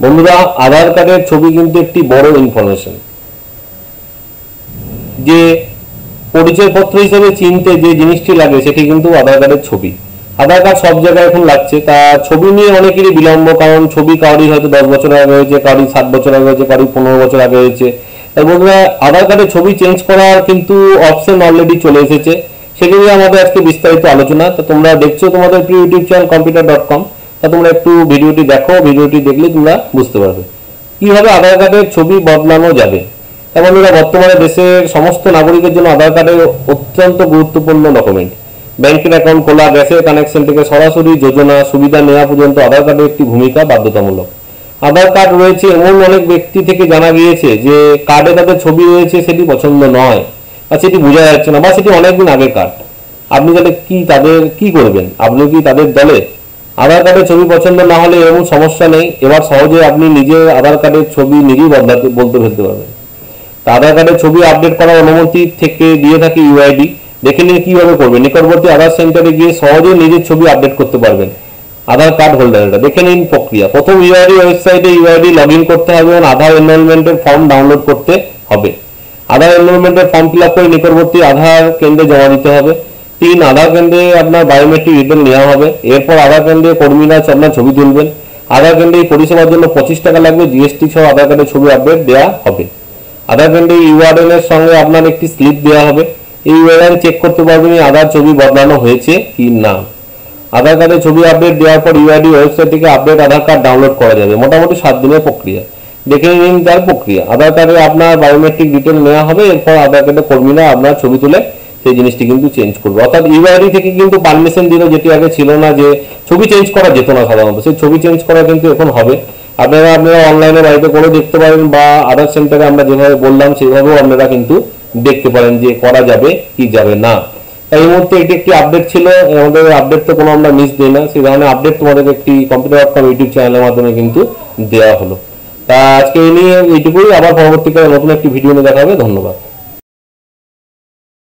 বন্ধুরা, আধার কার্ডের ছবি কিন্তু একটি বড় ইনফরমেশন যে পরিচয়পত্র হিসেবে চিনতে যে জিনিসটি লাগে, সেটি কিন্তু আধার কার্ডের ছবি। আধার কার্ড সব জায়গায় এখন লাগছে। তা ছবি নিয়ে অনেকেরই বিলম্ব, কারণ ছবি কাউরি হয়তো দশ বছর আগে হয়েছে কাউরি সাত বছর আগে হয়েছে কাউরি পনেরো বছর আগে হয়েছে। তাই বন্ধুরা, আধার কার্ডের ছবি চেঞ্জ করার কিন্তু অপশন অলরেডি চলে এসেছে। নিয়ে আমাদের আজকে বিস্তারিত আলোচনা। তা তোমরা দেখছ তোমাদের প্রিয় YouTube channel computer dot com তা তোমরা একটু ভিডিওটি দেখো, ভিডিওটি দেখলে তোমরা বুঝতে পারবে। কীভাবে আধার কার্ডের ছবি বদলানো যাবে? বন্ধুরা বর্তমানে দেশের সমস্ত নাগরিকের জন্য আধার কার্ডের অত্যন্ত গুরুত্বপূর্ণ ডকুমেন্ট ব্যাংকের অ্যাকাউন্ট খোলা, গ্যাসের কানেকশন থেকে সরাসরি যোজনা, সুবিধা নেওয়া পর্যন্ত আধার কার্ডের একটি ভূমিকা বাধ্যতামূলক। আধার কার্ড রয়েছে এমন অনেক ব্যক্তি থেকে জানা গিয়েছে যে কার্ডে তাদের ছবি রয়েছে, সেটি পছন্দ নয় বা সেটি বোঝা যাচ্ছে না বা সেটি অনেকদিন আগের কার্ড। আপনি তাহলে কি তাদের কি করবেন? আপনি কি তাদের দলে আধার কার্ডের ছবি পছন্দ না হলে এরকম সমস্যা নেই। এবার সহজে আপনি নিজে আধার কার্ডের ছবি নিজেই বদলাতে, বলতে ফেলতে পারবেন। তা আধার কার্ডের ছবি আপডেট করার অনুমতি থেকে দিয়ে থাকে ইউআইডি দেখে নিয়ে কীভাবে করবেন। নিকটবর্তী আধার সেন্টারে গিয়ে সহজেই নিজের ছবি আপডেট করতে পারবেন। আধার কার্ড হোল্ডারটা। দেখে নিন প্রক্রিয়া। প্রথম ইউআইডি ওয়েবসাইটে ইউআইডি লগ করতে হবে এবং আধার এনরোলমেন্টের ফর্ম ডাউনলোড করতে হবে। আধার এনরোলমেন্টের ফর্ম ফিল আপ করে নিকটবর্তী আধার কেন্দ্রে জমা দিতে হবে। তিন আধার কেন্দ্রে আপনার বায়োমেট্রিক ডিটেল নেওয়া হবে। এরপর আধার কেন্দ্রে কর্মীরা আপনার ছবি তুলবেন। আধার কেন্দ্রে এই পরিষেবার জন্য পঁচিশ টাকা লাগবে। জিএসটি সহ আধার কার্ডের ছবি আপডেট দেওয়া হবে। আধার কেন্দ্রে ইউআরএন এর সঙ্গে আপনার একটি স্লিপ দেওয়া হবে। এই ইউআরএন চেক করতে পারবেন আধার ছবি বদলানো হয়েছে কি না। আধার কার্ডের ছবি আপডেট দেওয়ার পর ইউআইডি ওয়েবসাইট থেকে আপডেট আধার কার্ড ডাউনলোড করা যাবে। মোটামুটি সাত দিনের প্রক্রিয়া। দেখে নিন তার প্রক্রিয়া। আধার কার্ডে আপনার বায়োমেট্রিক ডিটেল নেওয়া হবে। এরপর আধার কার্ডের কর্মীরা আপনার ছবি তুলে সেই জিনিসটি কিন্তু চেঞ্জ করবে। অর্থাৎ ইউআইডি থেকে কিন্তু পারমিশন দিল যেটি আগে ছিল না যে ছবি চেঞ্জ করা যেত না সাধারণত। সেই ছবি চেঞ্জ করা কিন্তু এখন হবে। আপনারা আপনারা অনলাইনে বাড়িতে করে দেখতে পারেন বা আধার সেন্টারে আমরা যেভাবে বললাম, সেভাবেও আপনারা কিন্তু দেখতে পারেন যে করা যাবে, কি যাবে না। এই মুহূর্তে এটি একটি আপডেট ছিল। আমাদের আপডেট তো কোনো আমরা মিস দিই না। সেই ধরনের আপডেট তোমাদের একটি কম্পিউটার ডট কম ইউটিউব চ্যানেলের মাধ্যমে কিন্তু দেওয়া হলো। তা আজকে এই নিয়ে এইটুকুই। আবার পরবর্তীকালে নতুন একটি ভিডিও নিয়ে দেখা হবে। ধন্যবাদ।